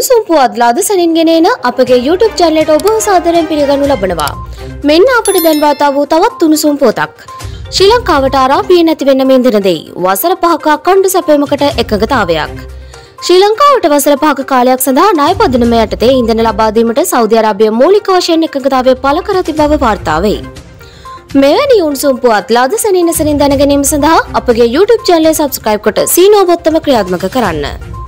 උණුසුම් පුවත් ලාද සනින් ගෙනන අපගේ YouTube චැනලට ඔබ සාදරයෙන් පිළිගනු ලබනවා. මෙන්න අපට දැන්වාතා වූ තවත් උණුසුම් පොතක්. ශ්‍රී ලංකාවට ආරාපිය නැති වෙන්න මෙන්දින දෙයි. වසර පහක කණ්ඩු සැපයමකට එකඟතාවයක්. ශ්‍රී ලංකාවට වසර පහක කාලයක් සඳහා ණය පදනම යටතේ ඉන්ධන ලබා දීමට සෞදි අරාබිය මූලික වශයෙන් එකඟතාවය පළ කර ඇති බව වාර්තා වේ. මෙවැනි උණුසුම් පුවත් ලාද සනින් සනින් දැන ගැනීම සඳහා අපගේ YouTube චැනලය සබස්ක්‍රයිබ් කොට සීනෝ බොත්තම ක්‍රියාත්මක කරන්න.